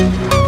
Thank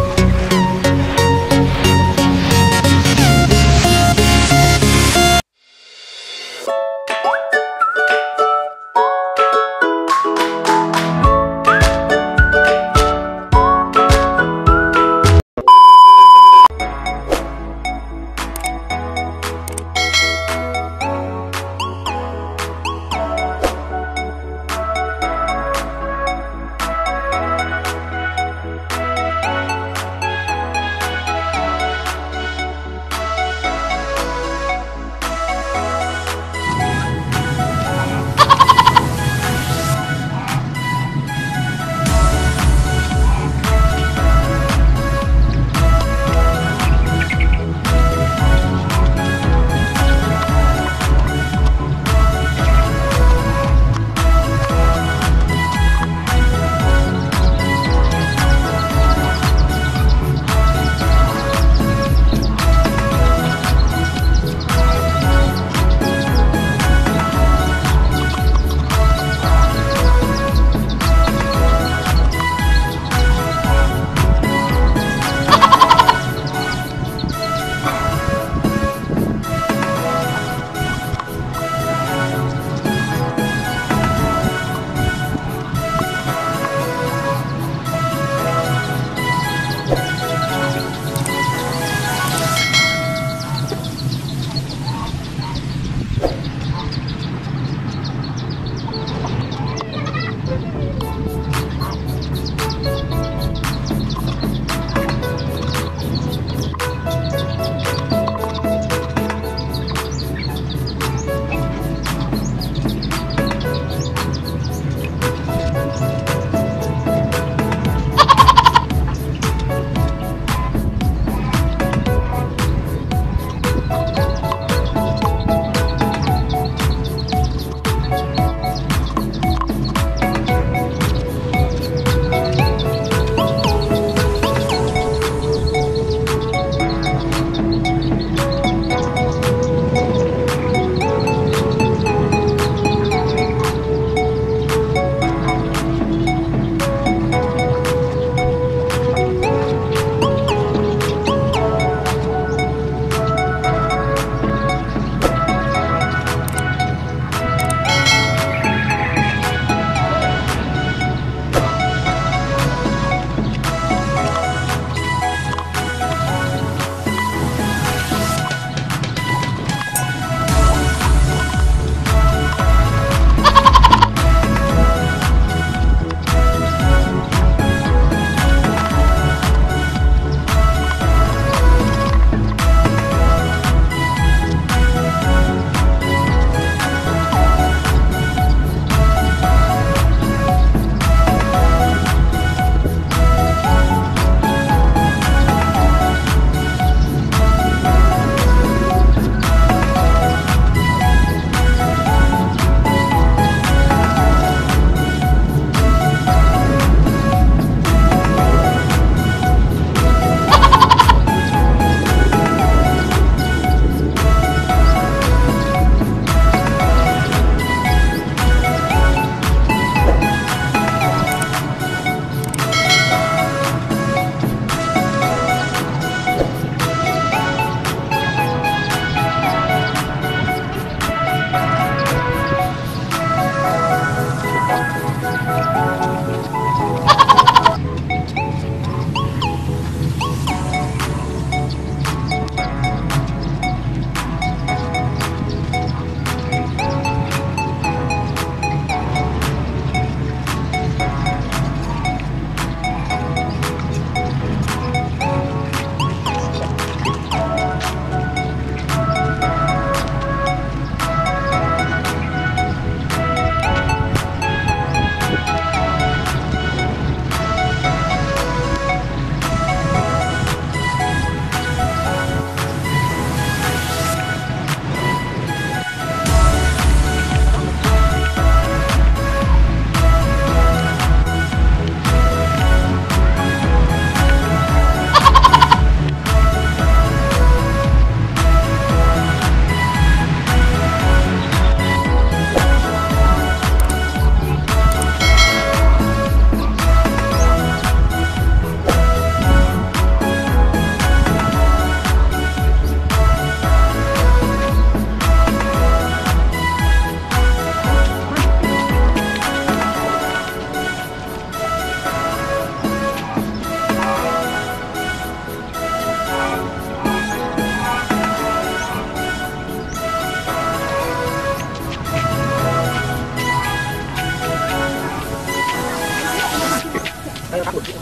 갖고 올게.